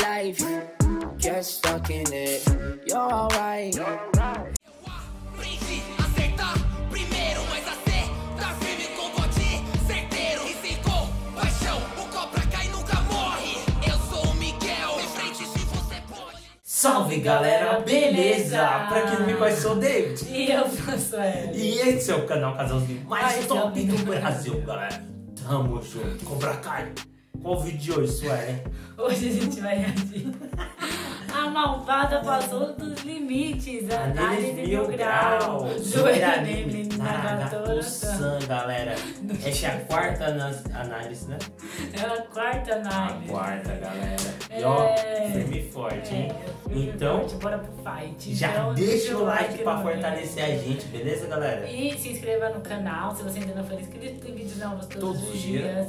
life. Get stuck in it. You're alright. Aprendi a acertar primeiro, mas firme com bote certeiro. E sem compaixão, o cobra cai e nunca morre. Eu sou o Miguel, de frente se você pode. Salve galera, beleza? Pra quem não me conhece, sou o David. E eu sou ela. E esse é o canal Casalzinho mais Ai, top não. do Brasil, galera. Tamo junto, Cobra Kai. Qual o vídeo de hoje, Suelen? Hoje a gente vai reagir. A malvada passou dos limites. Análise mil grau. Nele na gatora. Nagato-san, galera. Essa é a quarta análise, né? É a quarta A análise. quarta, galera. E É. ó, firme forte, hein? É, Então, forte, bora pro fight. já Então, deixa o like pra fortalecer a gente, beleza, galera? vídeo. E se inscreva no canal se você ainda não for inscrito. Tem vídeos novos todos, Todos os os dias.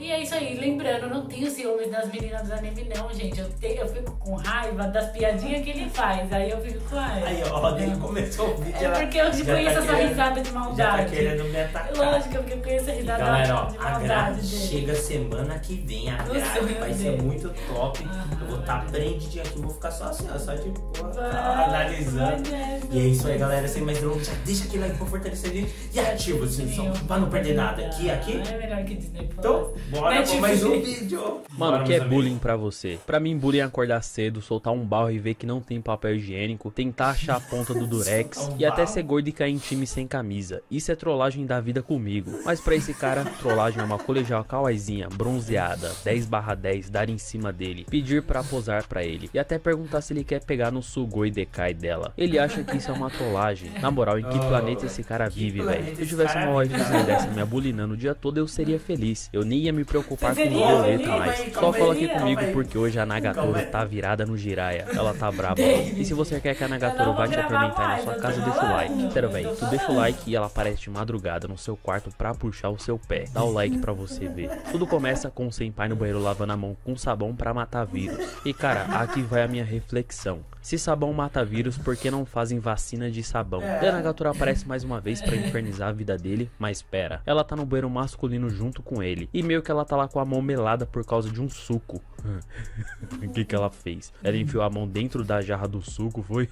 E é isso aí, lembrando, eu não tenho ciúmes das meninas do anime, não, gente. Eu, tenho, eu fico com raiva das piadinhas que ele faz. Aí eu fico com raiva. Aí, ó, que começou o vídeo, É ela porque eu já conheço tá a sua querendo- risada de Já maldade. tá querendo me atacar. Lógico, porque eu conheço a risada galera, ó, de a maldade grade dele. chega semana que vem. A grade vai ser muito top. eu vou estar Aham. prendidinho aqui, vou ficar só assim, ó, só de boa, Vai, analisando. E é isso aí, galera. Sem mais delongas, já deixa aquele like pra fortalecer a gente e ativa o sininho pra não perder nada aqui, aqui. É melhor que Disney Plus. Então, bora Netflix. pra mais um vídeo. Mano, o que é meus bullying amigos. pra você? Pra mim, bullying é acordar cedo, soltar um barro e ver que não tem papel higiênico, tentar achar a ponta do durex um e até ser gordo e cair em time sem camisa. Isso é trollagem da vida comigo. Mas pra esse cara, trollagem é uma colegial kawaiizinha, bronzeada, 10 barra 10, dar em cima dele, pedir pra posar pra ele e até perguntar se ele quer pegar no sugoi decai dela. Ele acha que isso é uma trollagem. Na moral, em que Oh, planeta esse cara vive, velho? Se eu esse tivesse uma wifezinha dessa me abulinando o dia todo, eu seria feliz. Eu nem ia me preocupar com o boleto mais. Só fala aqui comigo porque hoje a Nagatoro tá virada no Jiraya. Ela tá braba. E se você quer que a Nagatoro vá te atormentar na sua casa, deixa o like. Sério, velho, tu deixa o like e ela aparece de madrugada no seu quarto pra puxar o seu pé. Dá o like pra você ver. Tudo começa com o senpai no banheiro lavando a mão com sabão pra matar vírus. E cara, aqui vai a minha reflexão. Se sabão mata vírus, por que não fazem vacina de sabão? E a Nagatoro aparece mais uma vez pra infernizar a vida dele, mas pera, ela tá no banheiro masculino junto com ele. E meio que ela tá lá com a mão melada por causa de um suco. O que que ela fez? Ela enfiou a mão dentro da jarra do suco, foi?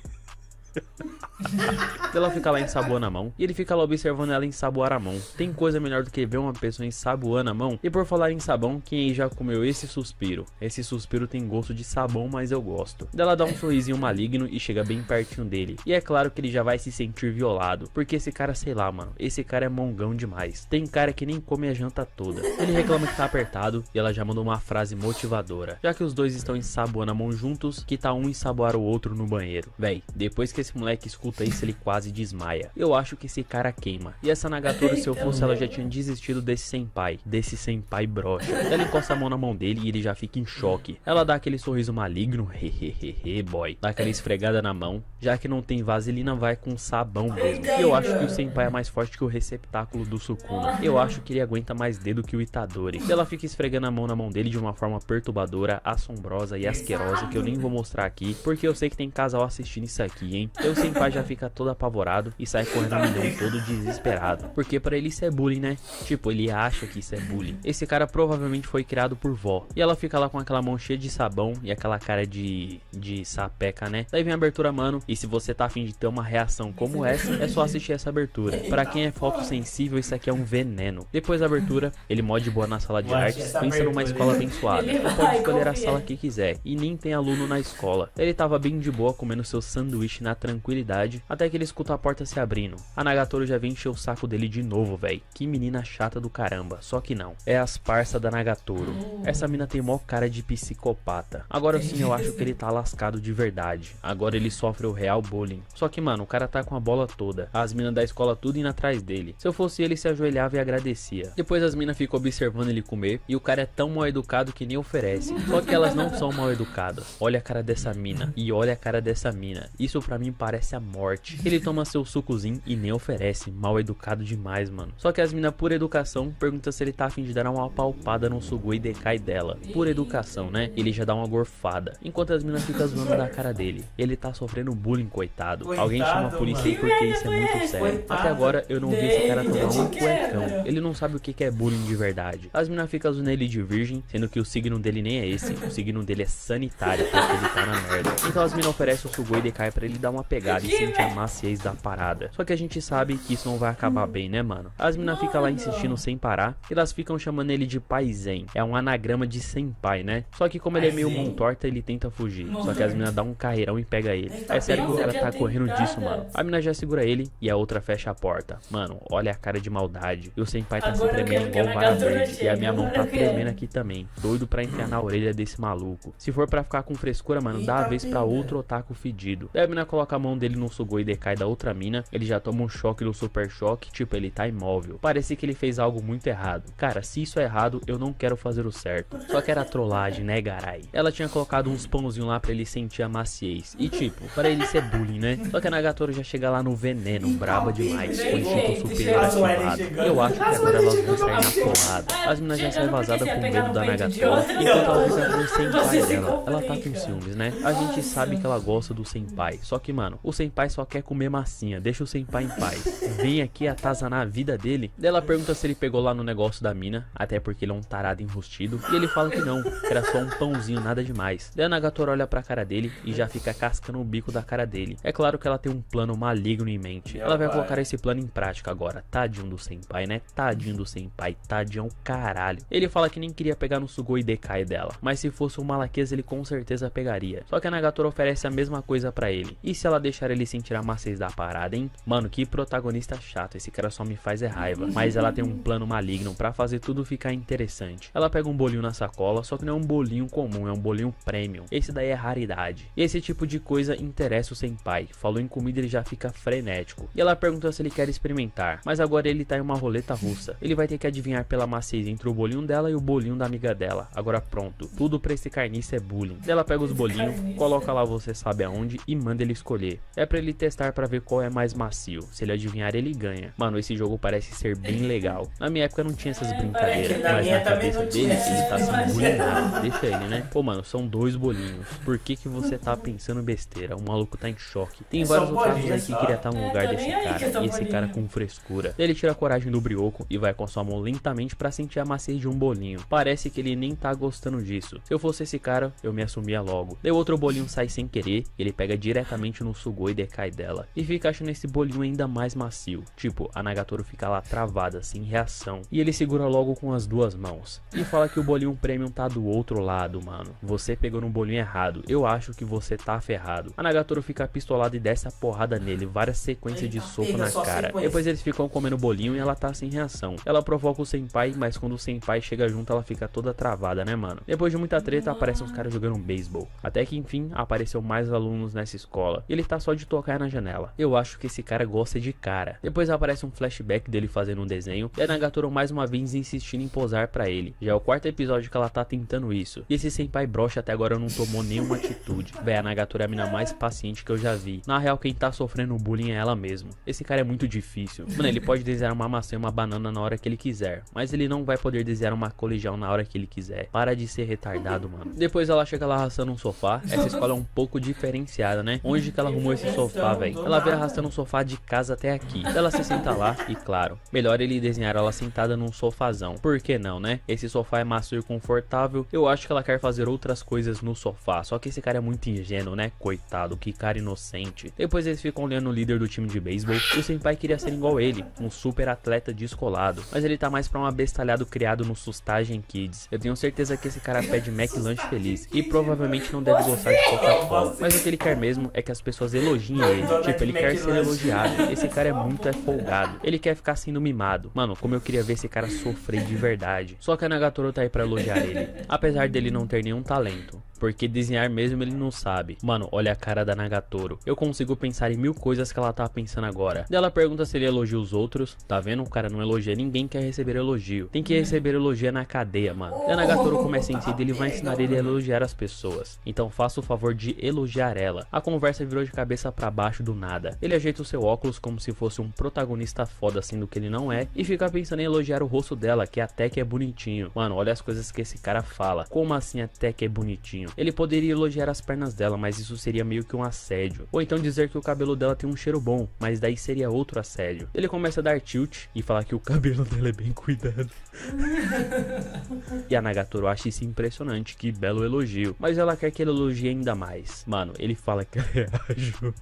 Ela fica lá ensaboando a mão e ele fica lá observando ela ensaboar a mão. Tem coisa melhor do que ver uma pessoa ensaboando a mão? E por falar em sabão, quem já comeu esse suspiro? Esse suspiro tem gosto de sabão, mas eu gosto. Ela dá um sorrisinho maligno e chega bem pertinho dele. E é claro que ele já vai se sentir violado, porque esse cara, sei lá, mano, esse cara é mongão demais. Tem cara que nem come a janta toda. Ele reclama que tá apertado e ela já manda uma frase motivadora. Já que os dois estão ensaboando a mão juntos, que tá um ensaboar o outro no banheiro. Véi, depois que esse moleque escuta isso, ele quase desmaia. Eu acho que esse cara queima. E essa Nagatoro, se eu fosse ela, já tinha desistido desse senpai. Desse senpai brocha. Ela encosta a mão na mão dele e ele já fica em choque. Ela dá aquele sorriso maligno, hehehehe, boy. Dá aquela esfregada na mão. Já que não tem vaselina, vai com sabão mesmo. E eu acho que o senpai é mais forte que o receptáculo do Sukuna. Eu acho que ele aguenta mais dedo que o Itadori. Ela fica esfregando a mão na mão dele de uma forma perturbadora, assombrosa e asquerosa que eu nem vou mostrar aqui, porque eu sei que tem casal assistindo isso aqui, hein? Eu senpai já fica todo apavorado e sai correndo um milhão todo desesperado. Porque pra ele isso é bullying, né? Tipo, ele acha que isso é bullying. Esse cara provavelmente foi criado por vó. E ela fica lá com aquela mão cheia de sabão e aquela cara de de sapeca, né? Daí vem a abertura, mano. E se você tá afim de ter uma reação como essa, é só assistir essa abertura. Pra quem é fotossensível, isso aqui é um veneno. Depois da abertura, ele mó de boa na sala de essa pensa numa escola abençoada. Ou pode escolher a sala que quiser. E nem tem aluno na escola. Ele tava bem de boa comendo seu sanduíche na tranquilidade, até que ele escuta a porta se abrindo. A Nagatoro já vem encher o saco dele de novo, véi. Que menina chata do caramba. Só que não. É as parça da Nagatoro. Essa mina tem mó cara de psicopata. Agora sim eu acho que ele tá lascado de verdade. Agora ele sofre o real bullying. Só que, mano, o cara tá com a bola toda. As minas da escola tudo indo atrás dele. Se eu fosse ele, se ajoelhava e agradecia. Depois as minas ficam observando ele comer. E o cara é tão mal educado que nem oferece. Só que elas não são mal educadas. Olha a cara dessa mina. E olha a cara dessa mina. Isso pra mim parece a morte. Ele toma seu sucozinho e nem oferece, mal educado demais, mano. Só que as mina por educação pergunta se ele tá afim de dar uma palpada no Sugoi e decai dela. Por educação, né? Ele já dá uma gorfada. Enquanto as minas ficam zoando da cara dele. Ele tá sofrendo bullying, coitado. Coitado, Alguém chama a polícia aí porque isso é muito sério. Coitado Até agora eu não vi esse cara tomar um cuecão. Ele não sabe o que que é bullying de verdade. As minas ficam zoando ele de virgem, sendo que o signo dele nem é esse. O signo dele é sanitário, porque ele tá na merda. Então as minas oferecem o Sugoi e decai pra ele dar uma pegada e sentir a maciez da parada. Só que a gente sabe que isso não vai acabar bem, né, mano? As minas ficam lá insistindo sem parar e elas ficam chamando ele de paizen. É um anagrama de senpai, né? Só que como ele é meio mão torta, ele tenta fugir. Só que as minas dão um carreirão e pega ele. É sério que o cara tá tem correndo disso, mano. A mina já segura ele e a outra fecha a porta. Mano, olha a cara de maldade. E o senpai tá se tremendo igual vara verde. E a minha mão tá tremendo aqui também. Doido pra enfiar na orelha desse maluco. Se for pra ficar com frescura, mano, dá a vez pra outro otaku fedido. Daí a mina coloca a mão dele no Sugoi decai da outra mina. Ele já toma um choque do super choque. Tipo, ele tá imóvel. Parece que ele fez algo muito errado. Cara, se isso é errado, eu não quero fazer o certo. Só que era trollagem, né, garai? Ela tinha colocado uns pãozinhos lá pra ele sentir a maciez. E tipo, para ele ser bullying, né? Só que a Nagatoro já chega lá no veneno, braba demais. Com instinto superior ativado. Eu acho que agora elas vão sair na porrada. As minas já saem vazadas com medo da Nagatoro. Enquanto ela o senpai dela. Ela tá com ciúmes, né? A gente sabe que ela gosta do senpai. Só que, mano, o senpai só quer comer massinha. Deixa o senpai em paz. Vem aqui atazanar a vida dele. Daí ela pergunta se ele pegou lá no negócio da mina. Até porque ele é um tarado enrustido. E ele fala que não. Que era só um pãozinho, nada demais. Daí a Nagatoro olha pra cara dele e já fica cascando o bico da cara dele. É claro que ela tem um plano maligno em mente. Ela vai colocar esse plano em prática agora. Tadinho do senpai, né? Tadinho do senpai. Tadinho caralho. Ele fala que nem queria pegar no Sugoi Dekai dela. Mas se fosse um malaquês, ele com certeza pegaria. Só que a Nagatoro oferece a mesma coisa pra ele. E se ela deixar ele sentir a maciez da parada, hein? Mano, que protagonista chato. Esse cara só me faz é raiva. Mas ela tem um plano maligno pra fazer tudo ficar interessante. Ela pega um bolinho na sacola, só que não é um bolinho comum, é um bolinho premium. Esse daí é raridade. E esse tipo de coisa interessa o senpai. Falou em comida, ele já fica frenético. E ela pergunta se ele quer experimentar. Mas agora ele tá em uma roleta russa. Ele vai ter que adivinhar pela maciez entre o bolinho dela e o bolinho da amiga dela. Agora pronto. Tudo pra esse carniça é bullying. Ela pega os bolinhos, coloca lá você sabe aonde e manda ele escolher. É pra ele testar pra ver qual é mais macio. Se ele adivinhar, ele ganha. Mano, esse jogo parece ser bem legal. Na minha época não tinha essas brincadeiras, Na mas na cabeça dele ele tá sendo bullyingado. Deixa ele, né? Pô, mano, são dois bolinhos. Por que que você tá pensando besteira? O maluco tá em choque. Tem É vários bolinha aí que queria estar no É, lugar tô desse cara. E esse cara bolinhas. com frescura. Ele tira a coragem do brioco e vai com a sua mão lentamente pra sentir a maciez de um bolinho. Parece que ele nem tá gostando disso. Se eu fosse esse cara, eu me assumia logo. Daí o outro bolinho sai sem querer, ele pega diretamente no Sugoi e decai dela. E fica achando esse bolinho ainda mais macio. Tipo, a Nagatoro fica lá travada, sem reação. E ele segura logo com as duas mãos. E fala que o bolinho premium tá do outro lado, mano. Você pegou no bolinho errado. Eu acho que você tá ferrado. A Nagatoro fica pistolada e desce a porrada nele. Várias sequências de soco na cara. Depois eles ficam comendo bolinho e ela tá sem reação. Ela provoca o senpai, mas quando o senpai chega junto, ela fica toda travada, né, mano? Depois de muita treta, aparecem uns caras jogando beisebol. Até que enfim, apareceu mais alunos nessa escola. Ele tá só de tocar na janela. Eu acho que esse cara gosta de cara. Depois aparece um flashback dele fazendo um desenho. E a Nagatoro mais uma vez insistindo em posar pra ele. Já é o quarto episódio que ela tá tentando isso. E esse senpai broxa até agora não tomou nenhuma atitude. Véi, a Nagatoro é a mina mais paciente que eu já vi. Na real, quem tá sofrendo bullying é ela mesmo. Esse cara é muito difícil. Mano, ele pode desenhar uma maçã e uma banana na hora que ele quiser. Mas ele não vai poder desenhar uma colegial na hora que ele quiser. Para de ser retardado, mano. Depois ela chega lá arrastando um sofá. Essa escola é um pouco diferenciada, né? Onde ela arrumou esse sofá, velho? Ela veio arrastando um sofá de casa até aqui. Ela se senta lá e, claro, melhor ele desenhar ela sentada num sofazão. Por que não, né? Esse sofá é macio e confortável. Eu acho que ela quer fazer outras coisas no sofá. Só que esse cara é muito ingênuo, né? Coitado, que cara inocente. Depois eles ficam olhando o líder do time de beisebol. E o senpai queria ser igual ele, um super atleta descolado. Mas ele tá mais pra um abestalhado criado no Sustagen Kids. Eu tenho certeza que esse cara pede Mac Lunch feliz. E provavelmente não deve gostar de Coca-Cola. Mas o que ele quer mesmo é que as pessoas elogiem ele. Tipo, ele quer ser elogiado. Esse cara é muito é folgado. Ele quer ficar sendo mimado. Mano, como eu queria ver esse cara sofrer de verdade. Só que a Nagatoro tá aí pra elogiar ele. Apesar dele não ter nenhum talento. Porque desenhar mesmo ele não sabe. Mano, olha a cara da Nagatoro. Eu consigo pensar em mil coisas que ela tá pensando agora. Ela pergunta se ele elogia os outros. Tá vendo? O cara não elogia ninguém quer receber elogio. Tem que receber elogio na cadeia, mano. Daí a Nagatoro começa si e ele vai ensinar ele a elogiar as pessoas. Então faça o favor de elogiar ela. A conversa virou de cabeça pra baixo do nada. Ele ajeita o seu óculos como se fosse um protagonista foda, sendo que ele não é, e fica pensando em elogiar o rosto dela, que até que é bonitinho. Mano, olha as coisas que esse cara fala. Como assim até que é bonitinho? Ele poderia elogiar as pernas dela, mas isso seria meio que um assédio. Ou então dizer que o cabelo dela tem um cheiro bom, mas daí seria outro assédio. Ele começa a dar tilt e falar que o cabelo dela é bem cuidado. e a Nagatoro acha isso impressionante, que belo elogio. Mas ela quer que ele elogie ainda mais. Mano, ele fala que ela é ágil.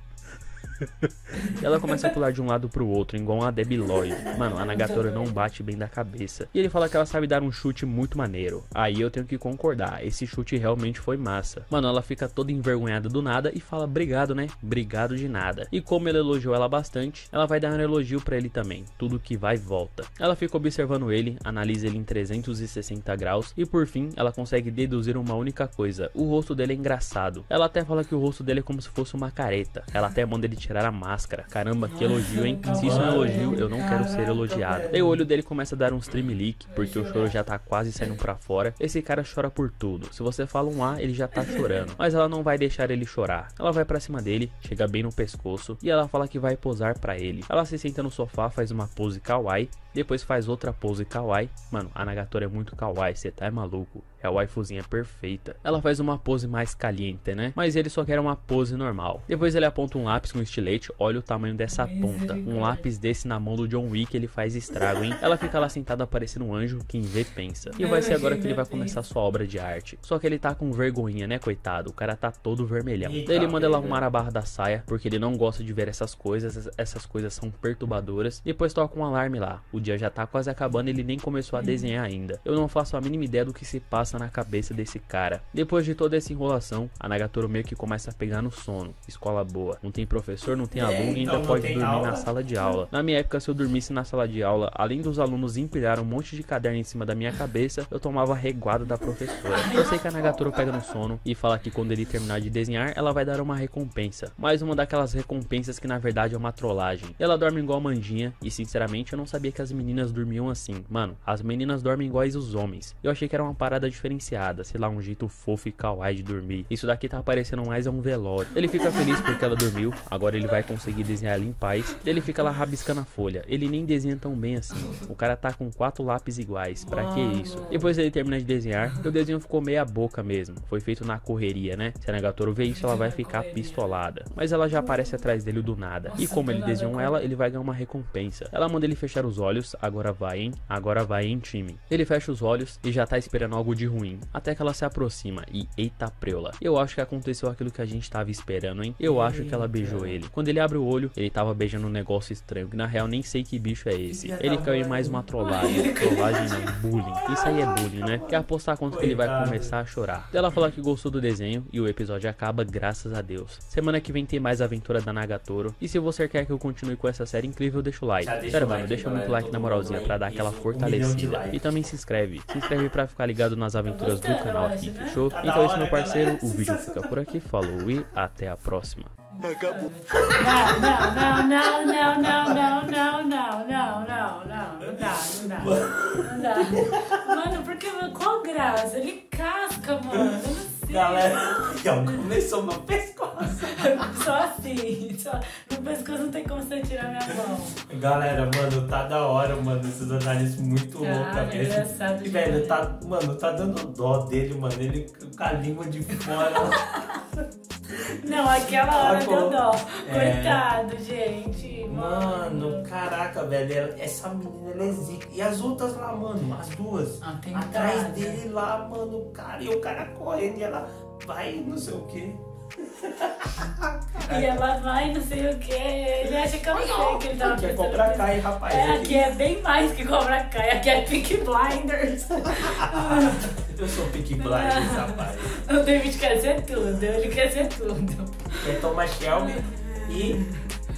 E ela começa a pular de um lado pro outro, igual uma Debbie Lloyd. Mano, a Nagatoro não bate bem da cabeça. E ele fala que ela sabe dar um chute muito maneiro. Aí eu tenho que concordar, esse chute realmente foi massa. Mano, ela fica toda envergonhada do nada e fala obrigado, né? Obrigado de nada. E como ele elogiou ela bastante, ela vai dar um elogio pra ele também. Tudo que vai volta. Ela fica observando ele, analisa ele em 360 graus e por fim ela consegue deduzir uma única coisa: o rosto dele é engraçado. Ela até fala que o rosto dele é como se fosse uma careta. Ela até manda ele tirar a máscara. Caramba, que elogio, hein? Se isso é um elogio, eu não quero ser elogiado. Daí o olho dele começa a dar um streamlick, porque o choro já tá quase saindo pra fora. Esse cara chora por tudo. Se você fala um A, ele já tá chorando. Mas ela não vai deixar ele chorar. Ela vai pra cima dele, chega bem no pescoço e ela fala que vai posar pra ele. Ela se senta no sofá, faz uma pose kawaii, depois faz outra pose kawaii. Mano, a Nagatoro é muito kawaii, você tá é maluco. É a waifuzinha perfeita. Ela faz uma pose mais caliente, né? Mas ele só quer uma pose normal. Depois ele aponta um lápis com estilete. Olha o tamanho dessa ponta. Um lápis desse na mão do John Wick, ele faz estrago, hein? Ela fica lá sentada parecendo um anjo. Quem vê, pensa. E vai ser agora que ele vai começar sua obra de arte. Só que ele tá com vergonhinha, né, coitado? O cara tá todo vermelhão. Daí ele manda ela arrumar a barra da saia, porque ele não gosta de ver essas coisas. Essas coisas são perturbadoras. Depois toca um alarme lá. O dia já tá quase acabando e ele nem começou a desenhar ainda. Eu não faço a mínima ideia do que se passa na cabeça desse cara. Depois de toda essa enrolação, a Nagatoro meio que começa a pegar no sono. Escola boa. Não tem professor, não tem aluno e então ainda pode dormir aula. na sala de aula. Na minha época, se eu dormisse na sala de aula, além dos alunos empilhar um monte de caderno em cima da minha cabeça, eu tomava reguada da professora. Eu sei que a Nagatoro pega no sono e fala que quando ele terminar de desenhar, ela vai dar uma recompensa. Mais uma daquelas recompensas que na verdade é uma trollagem. Ela dorme igual a Mandinha e sinceramente eu não sabia que as meninas dormiam assim. Mano, as meninas dormem iguais os homens. Eu achei que era uma parada diferenciada, sei lá, um jeito fofo e kawaii de dormir. Isso daqui tá parecendo mais a um velório. Ele fica feliz porque ela dormiu, agora ele vai conseguir desenhar ela em paz. Ele fica lá rabiscando a folha. Ele nem desenha tão bem assim. O cara tá com quatro lápis iguais. Pra que isso? Depois ele termina de desenhar, e o desenho ficou meia boca mesmo. Foi feito na correria, né? Se a Nagatoro ver isso, ela vai ficar pistolada. Mas ela já aparece atrás dele do nada. E como ele desenhou ela, ele vai ganhar uma recompensa. Ela manda ele fechar os olhos. Agora vai, hein? Agora vai, hein, time? Ele fecha os olhos e já tá esperando algo de ruim. Até que ela se aproxima e eita preula. Eu acho que aconteceu aquilo que a gente tava esperando, hein? Eu acho que ela beijou ele. Quando ele abre o olho, ele tava beijando um negócio estranho, que na real nem sei que bicho é esse. Ele caiu em mais uma trollagem. Trollagem não, bullying. Isso aí é bullying, né? Quer apostar quanto que ele vai começar a chorar. Ela fala que gostou do desenho e o episódio acaba, graças a Deus. Semana que vem tem mais aventura da Nagatoro. E se você quer que eu continue com essa série incrível, deixa o like. O mano, deixa muito like na moralzinha pra dar aquela fortalecida. E também se inscreve. Se inscreve pra ficar ligado nas aventuras do canal aqui, fechou? Tá da Então é isso, hora, meu parceiro. galera. O vídeo fica por aqui. Falou e até a próxima. Não, não, não, não, não, não, não, não, não, não, não, não dá, não dá, não dá. Mano, porque, qual graça? Ele casca, mano. Galera, ó, começou meu pescoço. Só assim, só, no pescoço não tem como você tirar minha mão. Galera, mano, tá da hora, mano. Esses análises muito Tá, loucas é mesmo. engraçado E, velho, tá, mano, tá dando dó dele, mano. Ele com a língua de fora. Não, aquela hora Ah, pô. deu dó. É. Coitado, gente. Mano, caraca, velho. Essa menina, ela é zica. E as outras lá, mano, as duas. Atentada. Atrás dele lá, mano, o cara. E o cara correndo e ela vai, não sei o quê. E ela vai, não sei o que. Ele acha que eu não sei o que ele tava Aqui é. Cobra Kai, rapaz. É, aqui é bem mais que Cobra Kai. Aqui é Pink Blinders. Eu sou Pick Blinders, rapaz. o David quer ser tudo. Ele quer ser tudo. É Thomas Shelby e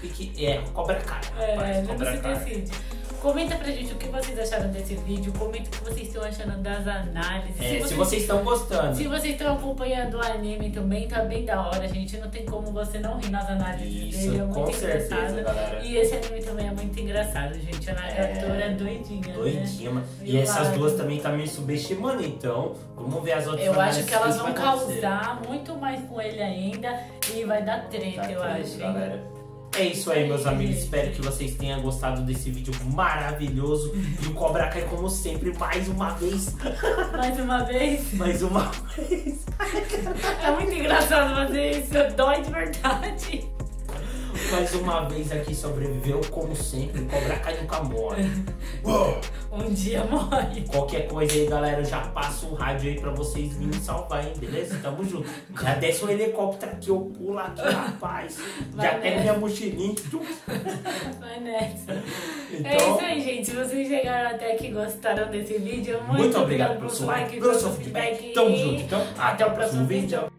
Pick, é, Cobra rapaz. É, não Cobra se decide. Comenta pra gente o que vocês acharam desse vídeo. Comenta o que vocês estão achando das análises. É, se vocês estão gostando. Se vocês estão acompanhando o anime também, tá bem da hora, gente. Não tem como você não rir nas análises Isso, dele. É muito certeza, engraçado. galera. E esse anime também é muito engraçado, gente. A narradora é, doidinha. Doidinha, né? mano. E essas duas também tá me subestimando, então vamos ver as outras Eu acho que elas vão vai acontecer. causar muito mais com ele ainda e vai dar treta, Tá eu tudo, acho. galera. É isso aí, meus amigos. Espero que vocês tenham gostado desse vídeo maravilhoso. E o Cobra Kai, como sempre, mais uma vez. Mais uma vez. Mais uma vez. É muito engraçado fazer isso. Dói de verdade. Mais uma vez aqui sobreviveu, como sempre. O Cobra Kai nunca morre. Um dia morre. Qualquer coisa aí, galera, eu já passo um rádio aí pra vocês virem me salvar, hein? Beleza? Tamo junto. Já desce um helicóptero aqui, eu pulo aqui, rapaz. Vai Já pego nessa. minha mochilinha. Vai nessa. É Então, isso aí, gente. Se vocês chegaram até aqui e gostaram desse vídeo, muito, muito obrigado pelo seu like, pelo seu feedback. Tamo junto. Então, até o próximo vídeo.